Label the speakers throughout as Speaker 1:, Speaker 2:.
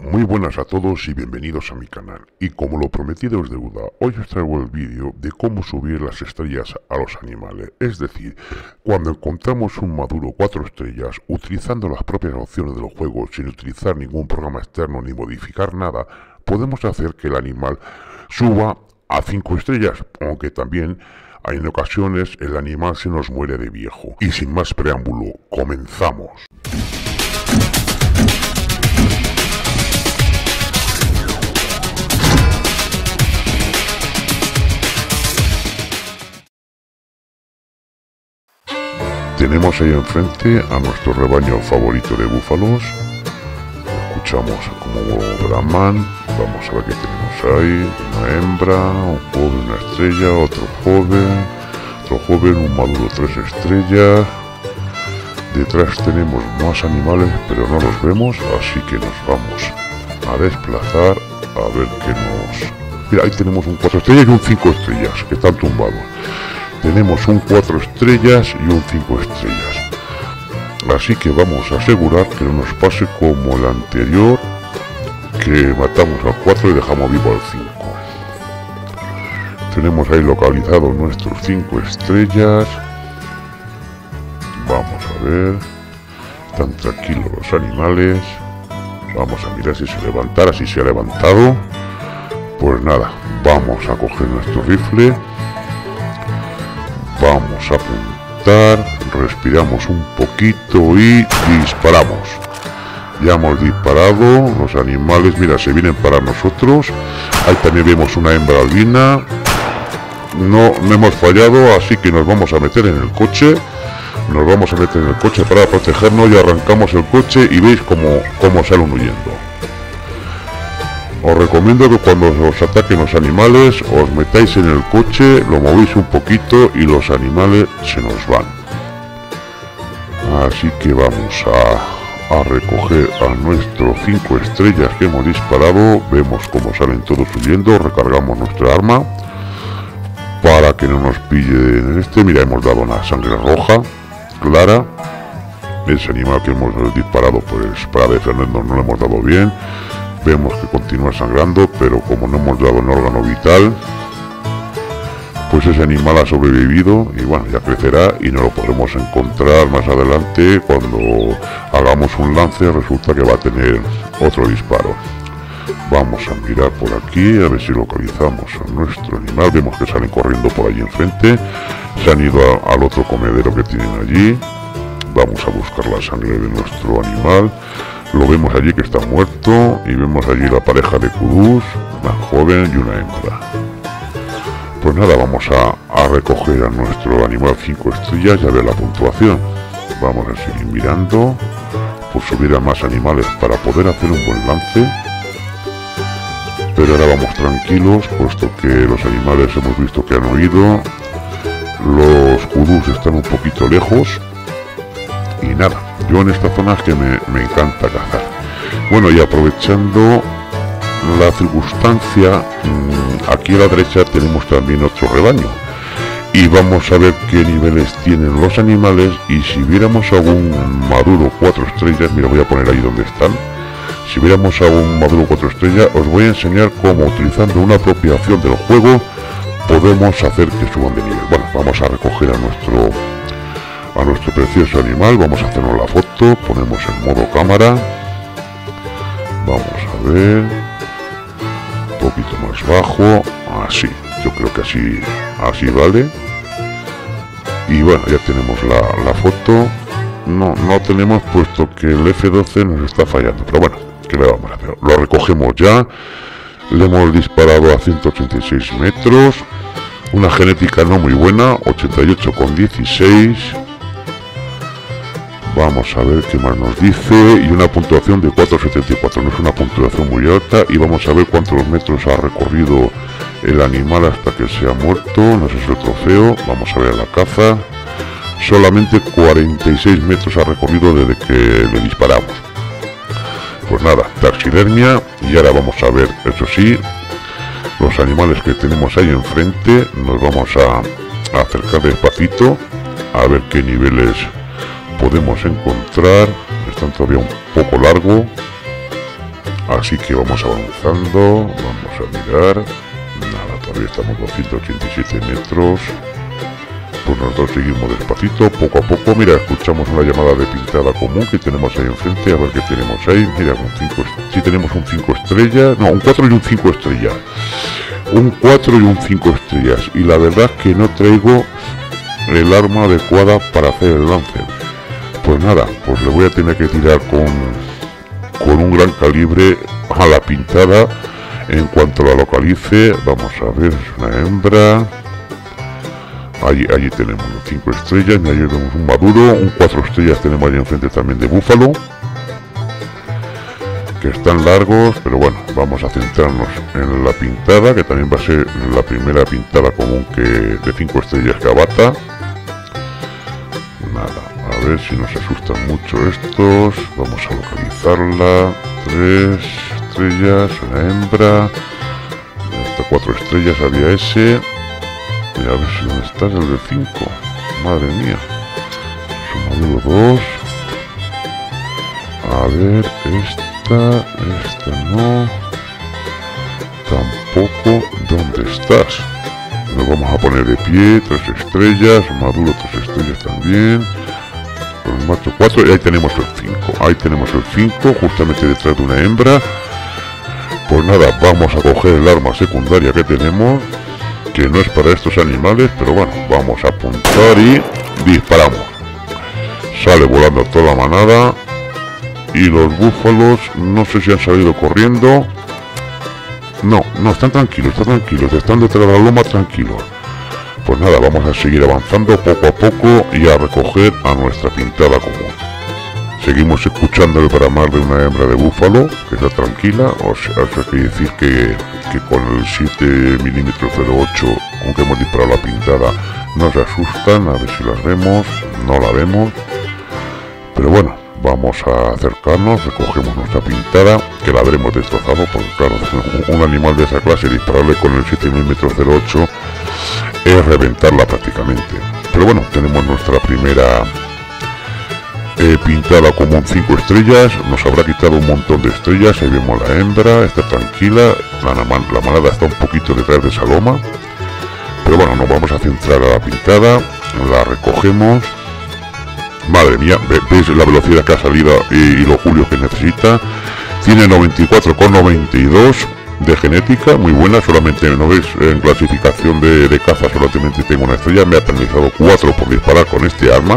Speaker 1: Muy buenas a todos y bienvenidos a mi canal. Y como lo prometido es deuda, hoy os traigo el vídeo de cómo subir las estrellas a los animales. Es decir, cuando encontramos un maduro 4 estrellas, utilizando las propias opciones del juego sin utilizar ningún programa externo ni modificar nada, podemos hacer que el animal suba a 5 estrellas, aunque también en ocasiones el animal se nos muere de viejo. Y sin más preámbulo, comenzamos. Tenemos ahí enfrente a nuestro rebaño favorito de búfalos. Escuchamos como braman. Vamos a ver qué tenemos ahí. Una hembra, un joven, una estrella, otro joven, otro joven, un maduro tres estrellas. Detrás tenemos más animales, pero no los vemos, así que nos vamos a desplazar a ver qué nos... Mira, ahí tenemos un cuatro estrellas y un cinco estrellas, que están tumbados tenemos un 4 estrellas y un 5 estrellas. Así que vamos a asegurar que no nos pase como el anterior, que matamos al 4 y dejamos vivo al 5. Tenemos ahí localizado nuestros 5 estrellas. Vamos a ver. Están tranquilos los animales. Vamos a mirar si se levantara, si se ha levantado. Pues nada, vamos a coger nuestro rifle Vamos a apuntar, respiramos un poquito y disparamos. Ya hemos disparado, los animales, mira, se vienen para nosotros. Ahí también vemos una hembra albina. No, no hemos fallado, así que nos vamos a meter en el coche. Nos vamos a meter en el coche para protegernos y arrancamos el coche y veis cómo, cómo salen huyendo. Os recomiendo que cuando os ataquen los animales os metáis en el coche, lo movéis un poquito y los animales se nos van. Así que vamos a, a recoger a nuestros 5 estrellas que hemos disparado. Vemos cómo salen todos subiendo, recargamos nuestra arma para que no nos pille en este. Mira, hemos dado una sangre roja, clara. Ese animal que hemos disparado pues para defendernos no lo hemos dado bien vemos que continúa sangrando, pero como no hemos dado un órgano vital, pues ese animal ha sobrevivido y bueno, ya crecerá y no lo podremos encontrar más adelante cuando hagamos un lance, resulta que va a tener otro disparo. Vamos a mirar por aquí, a ver si localizamos a nuestro animal. Vemos que salen corriendo por allí enfrente. Se han ido al otro comedero que tienen allí. Vamos a buscar la sangre de nuestro animal. Lo vemos allí que está muerto y vemos allí la pareja de kudus, una joven y una hembra. Pues nada, vamos a, recoger a nuestro animal 5 estrellas y a ver la puntuación. Vamos a seguir mirando por subir a más animales para poder hacer un buen lance. Pero ahora vamos tranquilos, puesto que los animales hemos visto que han huido. Los kudus están un poquito lejos. Y nada, yo en esta zona es que me, encanta cazar. Bueno, y aprovechando la circunstancia, mm, aquí a la derecha tenemos también otro rebaño. Y vamos a ver qué niveles tienen los animales y si viéramos algún maduro 4 estrellas, mira voy a poner ahí donde están. Si viéramos algún maduro 4 estrellas, os voy a enseñar cómo utilizando una apropiación del juego podemos hacer que suban de nivel. Bueno, vamos a recoger a nuestro a nuestro precioso animal. Vamos a hacernos la foto. Ponemos en modo cámara. Vamos a ver. Un poquito más bajo. Así. Yo creo que así, así vale. Y bueno, ya tenemos la, foto. No, no tenemos puesto que el F12 nos está fallando. Pero bueno, que le vamos a hacer? Lo recogemos ya. Le hemos disparado a 186 metros. Una genética no muy buena, 88 con 16 Vamos a ver qué más nos dice. Y una puntuación de 4.74. No es una puntuación muy alta. Y vamos a ver cuántos metros ha recorrido el animal hasta que se ha muerto. No es el trofeo. Vamos a ver la caza. Solamente 46 metros ha recorrido desde que le disparamos. Pues nada, taxidermia. Y ahora vamos a ver, eso sí, los animales que tenemos ahí enfrente. Nos vamos a acercar despacito a ver qué niveles podemos encontrar están todavía un poco largo Así que vamos avanzando, vamos a mirar. Nada, todavía estamos 287 metros. Pues nosotros seguimos despacito, poco a poco. Mira, escuchamos una llamada de pintada común que tenemos ahí enfrente. A ver qué tenemos ahí. Mira, un 5 si tenemos un 5 estrellas. No, un 4 y un 5 estrellas. Un 4 y un 5 estrellas. Y la verdad es que no traigo el arma adecuada para hacer el lance. Pues nada, pues le voy a tener que tirar con con un gran calibre a la pintada. En cuanto la localice vamos a ver una hembra. Allí, allí tenemos los 5 estrellas allí tenemos un maduro un 4 estrellas tenemos allí enfrente también de búfalo que están largos pero bueno vamos a centrarnos en la pintada que también va a ser la primera pintada común que de 5 estrellas que abata. Nada a ver si nos asustan mucho estos. Vamos a localizarla. Tres estrellas, una hembra. Hasta cuatro estrellas había ese. Mira, a ver si dónde está el de 5. Madre mía. Su dos. A ver, esta, esta no. Tampoco. ¿Dónde estás? Nos vamos a poner de pie, tres estrellas, maduro tres estrellas también macho 4 y ahí tenemos el 5 ahí tenemos el 5 justamente detrás de una hembra. Pues nada vamos a coger el arma secundaria que tenemos que no es para estos animales pero bueno vamos a apuntar y disparamos. Sale volando toda la manada y los búfalos no sé si han salido corriendo. No, no, están tranquilos, están tranquilos, están detrás de la loma tranquilos pues nada, vamos a seguir avanzando poco a poco y a recoger a nuestra pintada común. Seguimos escuchando el bramar de una hembra de búfalo, que está tranquila, o sea, que decir que, con el 7 mm 08 con que hemos disparado la pintada nos asustan, a ver si las vemos, no la vemos, pero bueno, vamos a acercarnos, recogemos nuestra pintada, que la habremos destrozado, porque claro, un animal de esa clase dispararle con el 7 mm 08 es reventarla prácticamente. Pero bueno, tenemos nuestra primera eh, pintada como un 5 estrellas, nos habrá quitado un montón de estrellas, ahí vemos la hembra, está tranquila, la, la manada está un poquito detrás de Saloma, pero bueno, nos vamos a centrar a la pintada, la recogemos, madre mía, veis la velocidad que ha salido y, y lo julio que necesita, tiene 94,92 de genética muy buena, solamente no veis en clasificación de, caza solamente tengo una estrella, me ha penalizado 4 por disparar con este arma.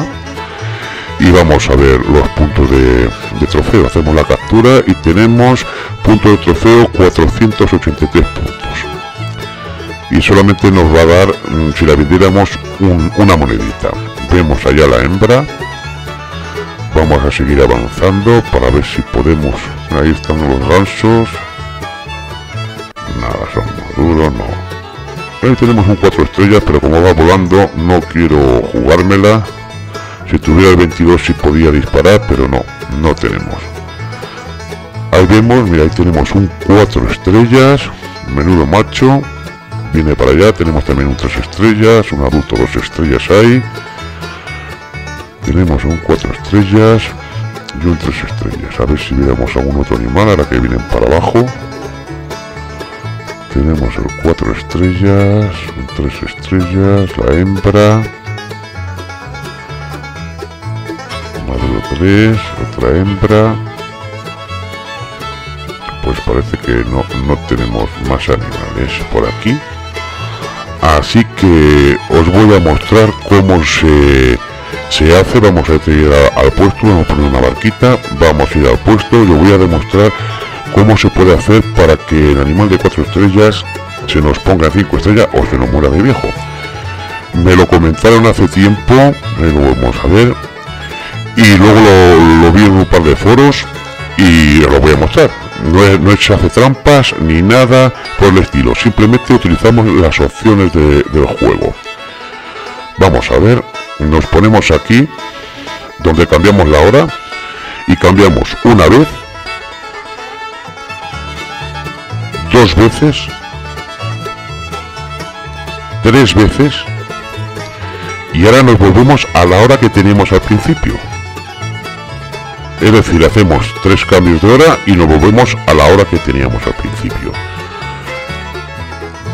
Speaker 1: Y vamos a ver los puntos de, trofeo, hacemos la captura y tenemos punto de trofeo 483 puntos. Y solamente nos va a dar mm, si la vendiéramos una monedita. Vemos allá la hembra. Vamos a seguir avanzando para ver si podemos ahí están los gansos nada, son maduros, no. Ahí tenemos un 4 estrellas, pero como va volando, no quiero jugármela. Si tuviera el 22 sí podía disparar, pero no, no tenemos. Ahí vemos, mira, ahí tenemos un 4 estrellas, menudo macho. Viene para allá, tenemos también un 3 estrellas, un adulto 2 estrellas ahí. Tenemos un 4 estrellas y un 3 estrellas. A ver si viéramos algún otro animal ahora que vienen para abajo. Tenemos el 4 estrellas, 3 estrellas, la hembra. Maduro 3, otra hembra. Pues parece que no, no tenemos más animales por aquí. Así que os voy a mostrar cómo se, se hace. Vamos a ir al puesto, vamos a poner una barquita, vamos a ir al puesto. Yo voy a demostrar cómo se puede hacer para que el animal de 4 estrellas se nos ponga 5 estrellas o se nos muera de viejo. Me lo comentaron hace tiempo, lo vamos a ver, y luego lo, vi en un par de foros y lo voy a mostrar. No, es, no se hace trampas ni nada por el estilo, simplemente utilizamos las opciones del juego. Vamos a ver, nos ponemos aquí donde cambiamos la hora y cambiamos una vez dos veces, tres veces, y ahora nos volvemos a la hora que teníamos al principio. Es decir, hacemos tres cambios de hora y nos volvemos a la hora que teníamos al principio.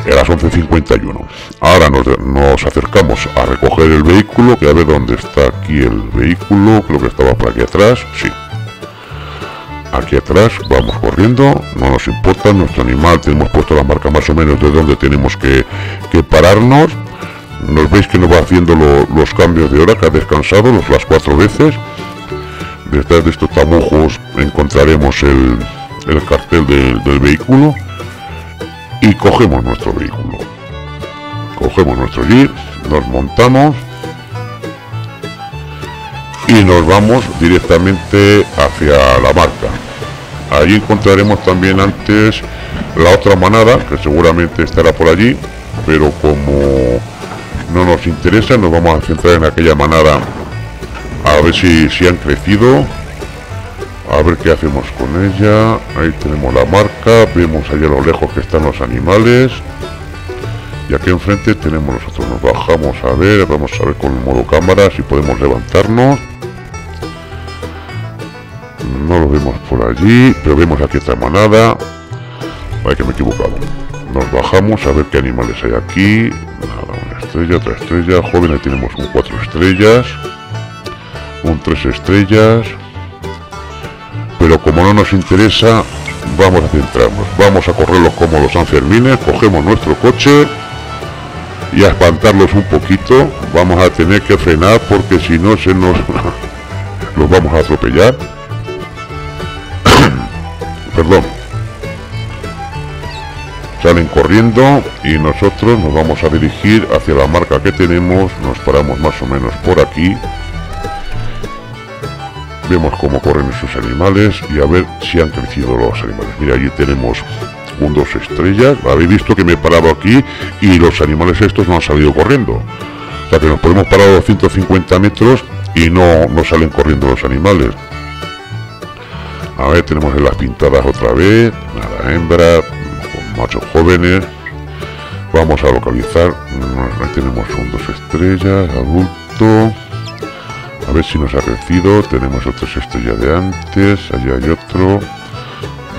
Speaker 1: Era las 11.51. Ahora nos, nos, acercamos a recoger el vehículo, que a ver dónde está aquí el vehículo, creo que estaba por aquí atrás, sí. Aquí atrás, vamos corriendo, no nos importa nuestro animal, tenemos puesto la marca más o menos de donde tenemos que, que pararnos. Nos veis que nos va haciendo los cambios de hora, que ha descansado las cuatro veces. Detrás de estos tabujos encontraremos el, cartel del vehículo y cogemos nuestro vehículo. Cogemos nuestro jeep nos montamos y nos vamos directamente hacia la marca. Allí encontraremos también antes la otra manada que seguramente estará por allí pero como no nos interesa nos vamos a centrar en aquella manada. A ver si, si han crecido. A ver qué hacemos con ella. Ahí tenemos la marca vemos allá a lo lejos que están los animales y aquí enfrente tenemos nosotros nos bajamos a ver vamos a ver con el modo cámara si podemos levantarnos. No lo vemos por allí pero vemos aquí esta manada. Ay que me he equivocado. Nos bajamos a ver qué animales hay aquí. Nada una estrella otra estrella. Jóvenes tenemos un cuatro estrellas un tres estrellas. Pero como no nos interesa vamos a centrarnos. Vamos a correrlos como los Sanfermines cogemos nuestro coche y a espantarlos un poquito vamos a tener que frenar porque si no se nos los vamos a atropellar. Perdón. Salen corriendo y nosotros nos vamos a dirigir hacia la marca que tenemos nos paramos más o menos por aquí. Vemos cómo corren esos animales y a ver si han crecido los animales. Mira allí tenemos un dos estrellas. Habéis visto que me he parado aquí y los animales estos no han salido corriendo. O sea que nos podemos parar a 250 metros y no, no salen corriendo los animales. A ver tenemos en las pintadas otra vez nada hembra con machos jóvenes. Vamos a localizar. Ahí tenemos un dos estrellas adulto. A ver si nos ha crecido. Tenemos otras estrellas de antes. Allá hay otro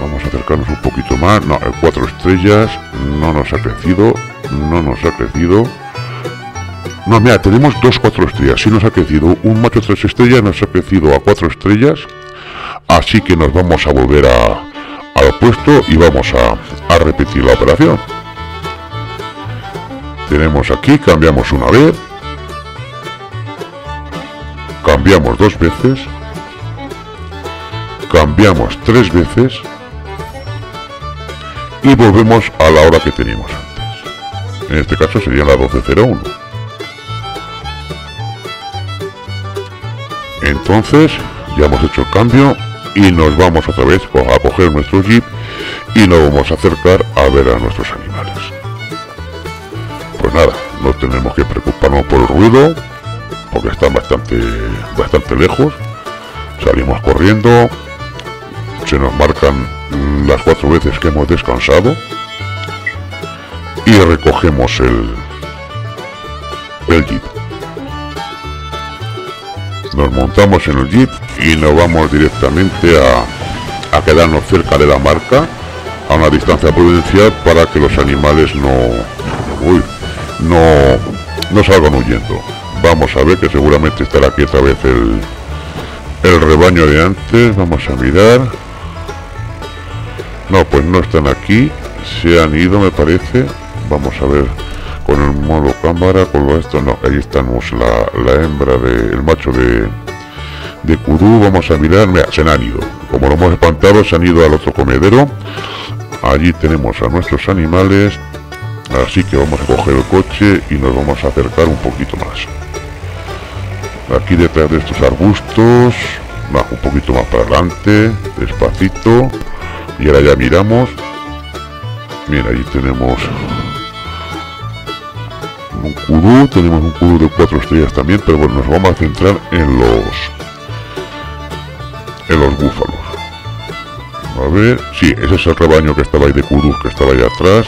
Speaker 1: vamos a acercarnos un poquito más. No el cuatro estrellas. No nos ha crecido. No nos ha crecido. No mira tenemos dos cuatro estrellas. Si nos ha crecido. Un macho tres estrellas nos ha crecido a cuatro estrellas. Así que nos vamos a volver a al puesto y vamos a, a repetir la operación. Tenemos aquí cambiamos una vez. Cambiamos dos veces, cambiamos tres veces y volvemos a la hora que teníamos antes. En este caso sería la 12.01. Entonces ya hemos hecho el cambio y nos vamos otra vez a coger nuestro jeep y nos vamos a acercar a ver a nuestros animales. Pues nada, no tenemos que preocuparnos por el ruido, porque están bastante bastante lejos salimos corriendo se nos marcan las cuatro veces que hemos descansado y recogemos el el jeep nos montamos en el jeep y nos vamos directamente a, a quedarnos cerca de la marca a una distancia prudencial para que los animales no no no salgan huyendo Vamos a ver que seguramente estará aquí otra vez el, el rebaño de antes. Vamos a mirar. No, pues no están aquí. Se han ido, me parece. Vamos a ver con el modo cámara, con lo esto. No, ahí estamos la, la hembra del macho de, de Kudú. Vamos a mirar. Mira, se han ido. Como lo hemos espantado, se han ido al otro comedero. Allí tenemos a nuestros animales. Así que vamos a coger el coche y nos vamos a acercar un poquito más aquí detrás de estos arbustos bajo un poquito más para adelante despacito y ahora ya miramos. Mira ahí tenemos un kudú tenemos un kudú de cuatro estrellas también pero bueno nos vamos a centrar en los en los búfalos. A ver sí ese es el rebaño que estaba ahí de kudú que estaba ahí atrás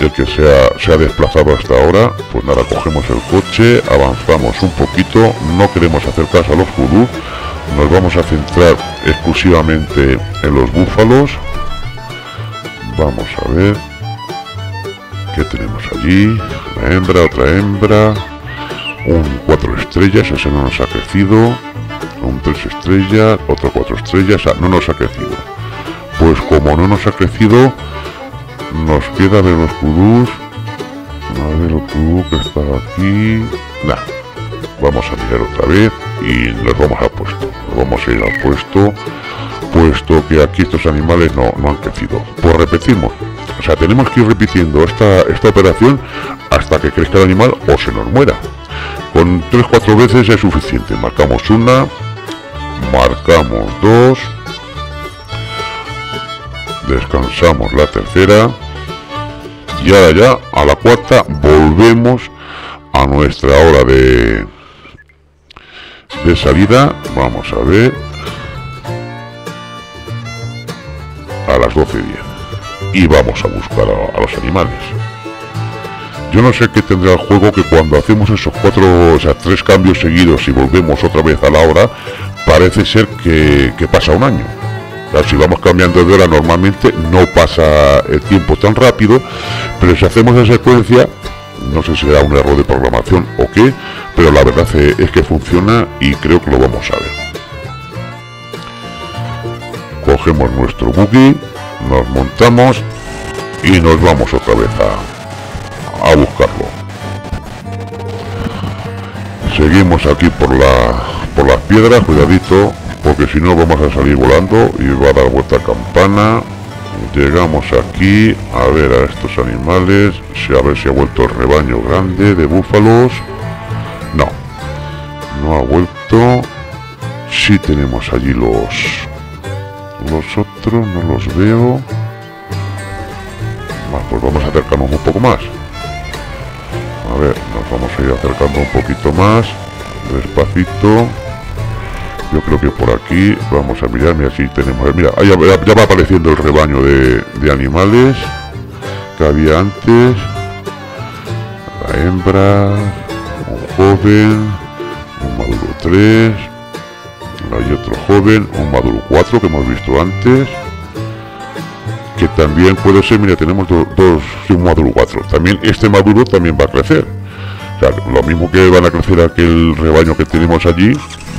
Speaker 1: el que se ha, se ha desplazado hasta ahora, pues nada, cogemos el coche, avanzamos un poquito, no queremos hacer a los vudú, nos vamos a centrar exclusivamente en los búfalos. Vamos a ver qué tenemos allí. Una hembra otra hembra. Un 4 estrellas ese no nos ha crecido. Un 3 estrellas otro 4 estrellas ah, no nos ha crecido. Pues como no nos ha crecido nos queda ver los kudus a que está aquí nada vamos a mirar otra vez y nos vamos a puesto nos vamos a ir al puesto puesto que aquí estos animales no, no han crecido. Pues repetimos o sea tenemos que ir repitiendo esta, esta operación hasta que crezca el animal o se nos muera. Con 3-4 veces es suficiente. Marcamos una marcamos dos descansamos la tercera y ahora ya a la cuarta volvemos a nuestra hora de de salida vamos a ver. A las 12.10 y vamos a buscar a, los animales. Yo no sé qué tendrá el juego que cuando hacemos esos cuatro, o sea, tres cambios seguidos y volvemos otra vez a la hora, parece ser que, pasa un año. si vamos cambiando de hora normalmente no pasa el tiempo tan rápido, pero si hacemos esa secuencia, no sé si será un error de programación o qué, pero la verdad es que funciona y creo que lo vamos a ver. Cogemos nuestro buggy, nos montamos y nos vamos otra vez a, a buscarlo. Seguimos aquí por la por las piedras, cuidadito, porque si no vamos a salir volando y va a dar vuelta campana. Llegamos aquí a ver a estos animales, a ver si ha vuelto el rebaño grande de búfalos. No, no ha vuelto. Sí tenemos allí los los otros, no los veo. pues vamos a acercarnos un poco más. A ver, nos vamos a ir acercando un poquito más, despacito yo creo que por aquí vamos a mirar mira si tenemos mira ya, va apareciendo el rebaño de, animales que había antes. La hembra un joven un maduro 3 hay otro joven un maduro 4 que hemos visto antes que también puede ser mira tenemos dos un maduro 4 también este maduro también va a crecer. Lo mismo que van a crecer aquel rebaño que tenemos allí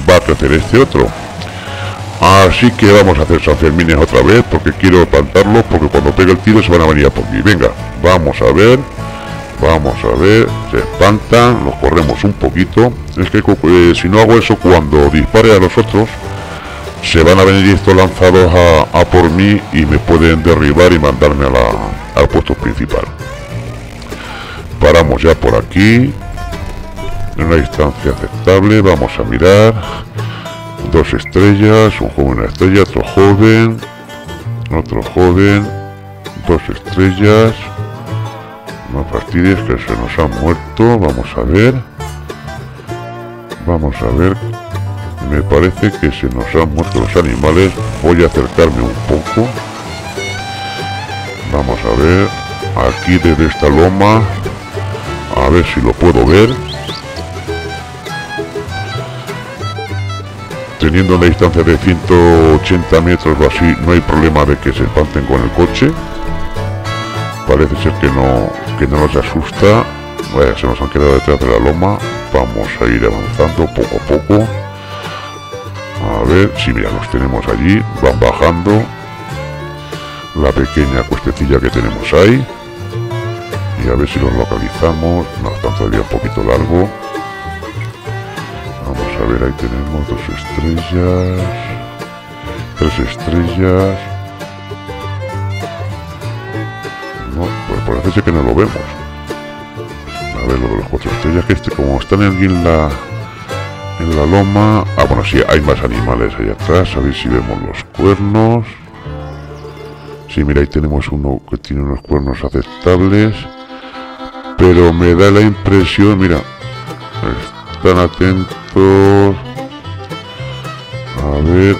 Speaker 1: va a crecer este otro. Así que vamos a hacer San Fermines otra vez porque quiero plantarlos porque cuando pegue el tiro se van a venir a por mí. Venga vamos a ver vamos a ver se espantan los corremos un poquito. Es que eh, si no hago eso cuando dispare a los otros se van a venir estos lanzados a, por mí y me pueden derribar y mandarme a la, al puesto principal. Paramos ya por aquí en una distancia aceptable vamos a mirar. Dos estrellas un joven estrella otro joven. Otro joven dos estrellas. No fastidies que se nos han muerto vamos a ver. Vamos a ver me parece que se nos han muerto los animales. Voy a acercarme un poco. Vamos a ver aquí desde esta loma a ver si lo puedo ver teniendo una distancia de 180 metros o así, no hay problema de que se espanten con el coche. Parece ser que no, que no nos asusta. Vaya, se nos han quedado detrás de la loma. Vamos a ir avanzando poco a poco. A ver, si mira, los tenemos allí. Van bajando. La pequeña cuestecilla que tenemos ahí. Y a ver si los localizamos. No, están todavía un poquito largo a ver, ahí tenemos dos estrellas, tres estrellas. No, parece que no lo vemos. A ver, lo de las cuatro estrellas, que este como están en la en la loma. Ah, bueno, sí, hay más animales ahí atrás. A ver si vemos los cuernos. Sí, mira, ahí tenemos uno que tiene unos cuernos aceptables. Pero me da la impresión, mira, están atentos a ver.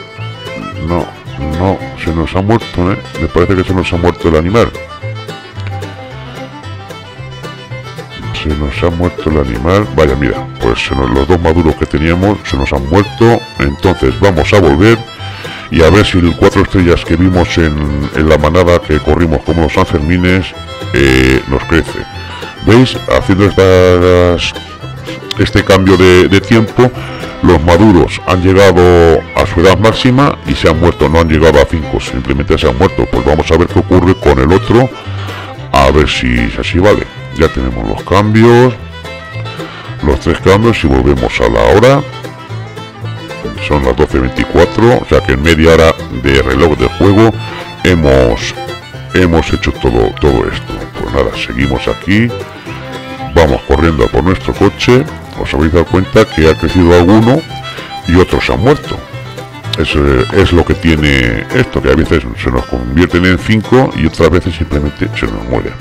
Speaker 1: No, no, se nos ha muerto, ¿eh? Me parece que se nos ha muerto el animal. se nos ha muerto el animal. Vaya, mira, pues los dos maduros que teníamos se nos han muerto. Entonces vamos a volver y a ver si el cuatro estrellas que vimos en, la manada que corrimos como los Sanfermines eh, nos crece. ¿Veis? Haciendo este cambio de, tiempo, los maduros han llegado a su edad máxima y se han muerto, no han llegado a 5, simplemente se han muerto. Pues vamos a ver qué ocurre con el otro, a ver si así vale. Ya tenemos los cambios, los tres cambios y volvemos a la hora son las 12.24, o sea que en media hora de reloj de juego hemos hemos hecho todo todo esto. Pues nada, seguimos aquí, vamos corriendo por nuestro coche, os habéis dado cuenta que ha crecido alguno y otros han muerto. Eso es lo que tiene esto, que a veces se nos convierten en 5 y otras veces simplemente se nos muere.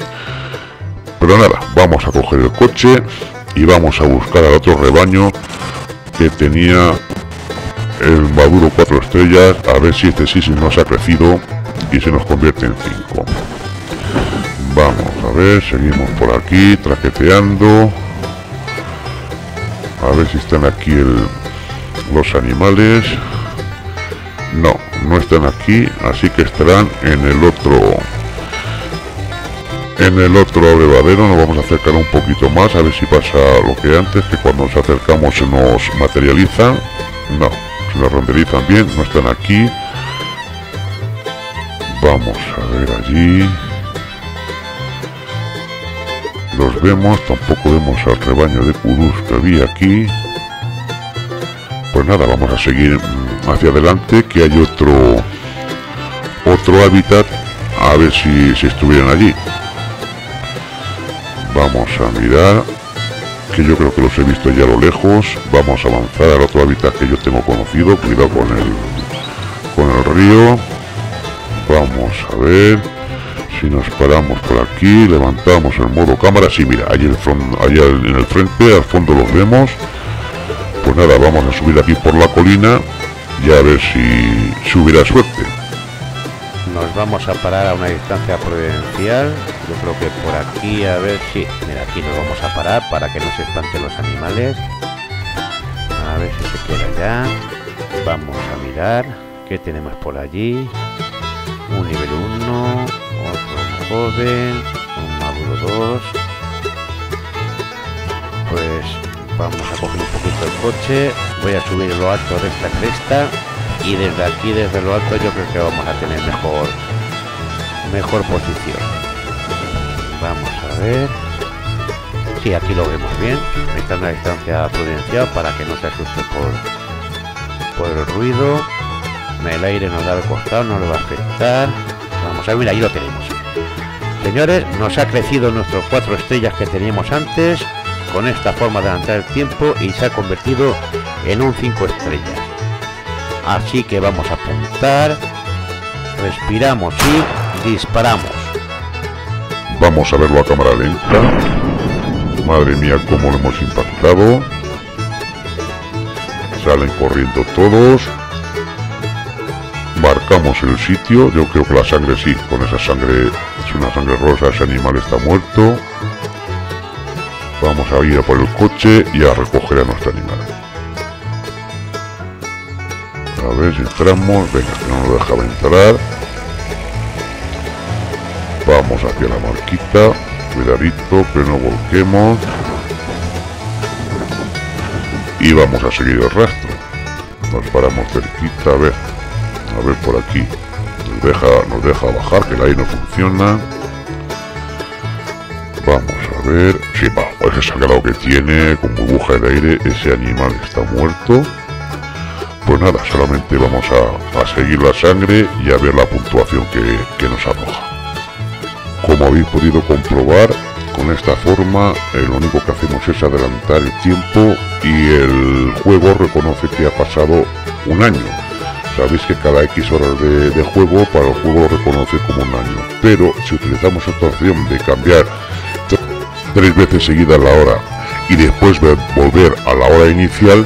Speaker 1: Pero nada, vamos a coger el coche y vamos a buscar al otro rebaño que tenía el maduro 4 estrellas, a ver si este sí se nos ha crecido y se nos convierte en 5. Ver, seguimos por aquí, traqueteando. A ver si están aquí los animales. No, no están aquí, así que estarán en el otro en el otro abrevadero nos vamos a acercar un poquito más a ver si pasa lo que antes que cuando nos acercamos se nos materializa no la renderizan bien, no están aquí. Vamos a ver allí. Los vemos, tampoco vemos al rebaño de purus que había aquí. Pues nada, vamos a seguir mm, hacia adelante, que hay otro otro hábitat, a ver si, si estuvieran allí. Vamos a mirar que yo creo que los he visto ya a lo lejos. Vamos a avanzar al otro hábitat que yo tengo conocido. Cuidado con el, con el río. Vamos a ver si nos paramos por aquí. Levantamos el modo cámara. Sí, mira, allí, allá en el frente, al fondo los vemos. Pues nada, vamos a subir aquí por la colina y a ver si, si hubiera suerte
Speaker 2: nos vamos a parar a una distancia prudencial yo creo que por aquí a ver si mira aquí nos vamos a parar para que no se espanten los animales a ver si se queda ya vamos a mirar qué tenemos por allí un nivel 1 otro joven un maduro 2 pues vamos a coger un poquito el coche voy a subir lo alto de esta cresta y desde aquí desde lo alto yo creo que vamos a tener mejor mejor posición. Vamos a ver. Si aquí lo vemos bien está una distancia prudencial para que no se asuste por por el ruido. El aire nos da al costado no lo va a afectar. Vamos a ver ahí lo tenemos señores nos ha crecido nuestros cuatro estrellas que teníamos antes con esta forma de adelantar el tiempo y se ha convertido en un 5 estrellas Así que vamos a apuntar, respiramos y disparamos.
Speaker 1: Vamos a verlo a cámara lenta. Madre mía, cómo lo hemos impactado. Salen corriendo todos. Marcamos el sitio. Yo creo que la sangre sí, con esa sangre, una sangre rosa, ese animal está muerto. Vamos a ir a por el coche y a recoger a nuestro animal. A ver si entramos. Venga, que no nos dejaba entrar. Vamos hacia la marquita. Cuidadito, que no volquemos. Y vamos a seguir el rastro. Nos paramos cerquita. A ver. A ver por aquí. Deja, nos deja bajar, que el aire no funciona. Vamos a ver. Sí, va, ese sagrado que tiene con burbuja de aire. Ese animal está muerto. Pues nada, solamente vamos a, seguir la sangre y a ver la puntuación que, nos arroja. Como habéis podido comprobar, con esta forma eh, lo único que hacemos es adelantar el tiempo y el juego reconoce que ha pasado un año. Sabéis que cada X horas de, juego para el juego lo reconoce como un año. Pero si utilizamos esta opción de cambiar tres veces seguida la hora y después volver a la hora inicial,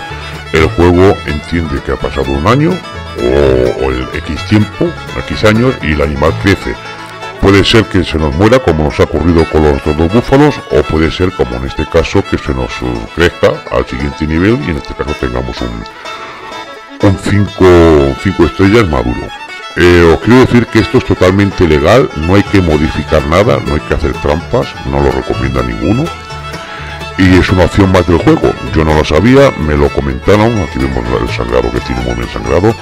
Speaker 1: el juego entiende que ha pasado un año o, el X tiempo, X años y el animal crece. Puede ser que se nos muera como nos ha ocurrido con los dos búfalos o puede ser como en este caso que se nos crezca al siguiente nivel y en este caso tengamos un 5 estrellas maduro. Eh, os quiero decir que esto es totalmente legal, no hay que modificar nada, no hay que hacer trampas, no lo recomienda ninguno y es una opción más del juego. Yo no lo sabía, me lo comentaron, aquí vemos el sangrado que tiene un buen sangrado,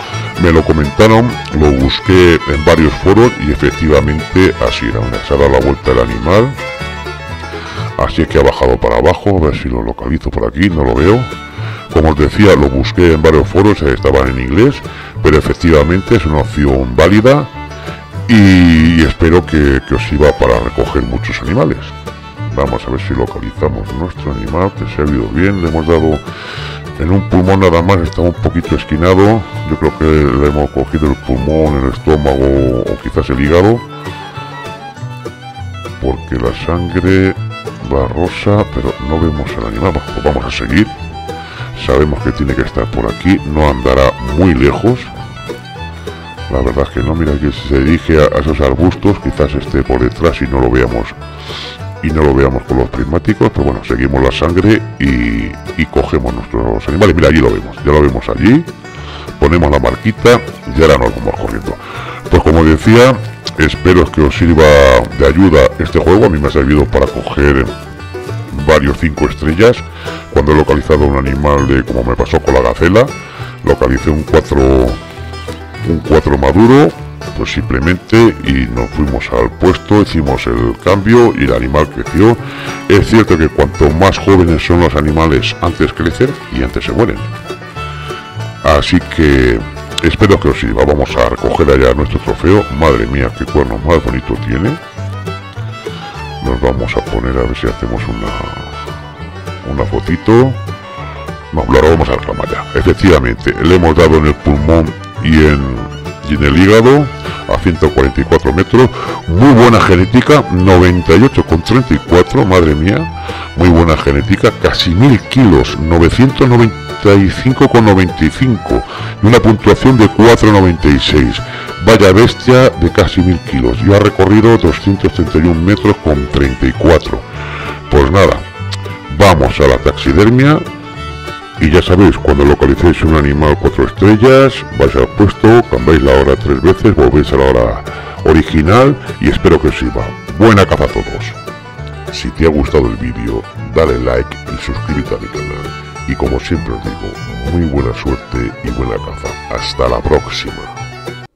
Speaker 1: me lo comentaron, lo busqué en varios foros y efectivamente así era, una se ha la vuelta del animal, así que ha bajado para abajo, a ver si lo localizo por aquí, no lo veo. Como os decía, lo busqué en varios foros, estaban en inglés, pero efectivamente es una opción válida y espero que, os sirva para recoger muchos animales. Vamos a ver si localizamos nuestro animal, que se ha ido bien. Le hemos dado en un pulmón nada más, está un poquito esquinado. Yo creo que le hemos cogido el pulmón, el estómago o quizás el hígado. Porque la sangre va rosa, pero no vemos al animal. Vamos a seguir. Sabemos que tiene que estar por aquí, no andará muy lejos. La verdad es que no, mira que se dirige a, esos arbustos, quizás esté por detrás y no lo veamos y no lo veamos con los prismáticos, pero bueno, seguimos la sangre y, cogemos nuestros animales. Mira, allí lo vemos, ya lo vemos allí, ponemos la marquita y ahora nos vamos corriendo. Pues como decía, espero que os sirva de ayuda este juego, a mí me ha servido para coger varios 5 estrellas cuando he localizado un animal de como me pasó con la gacela localicé un 4 un 4 maduro pues simplemente y nos fuimos al puesto, hicimos el cambio y el animal creció. Es cierto que cuanto más jóvenes son los animales, antes crecen y antes se mueren. Así que espero que os sirva. Vamos a recoger allá nuestro trofeo. Madre mía, qué cuerno más bonito tiene. Nos vamos a poner a ver si hacemos una, una fotito. No, lo vamos a reclamar ya. Efectivamente, le hemos dado en el pulmón y en, en el hígado a 144 metros, muy buena genética, 98,34, madre mía, muy buena genética, casi 1000 kilos, 995,95 y una puntuación de 4,96. Vaya bestia de casi 1000 kilos, y ha recorrido 231 metros con 34. Pues nada, vamos a la taxidermia y ya sabéis, cuando localicéis un animal cuatro estrellas, vais al puesto, cambiáis la hora tres veces, volvéis a la hora original y espero que os sirva. Buena caza a todos. Si te ha gustado el vídeo, dale like y suscríbete a mi canal. Y como siempre os digo, muy buena suerte y buena caza. Hasta la próxima.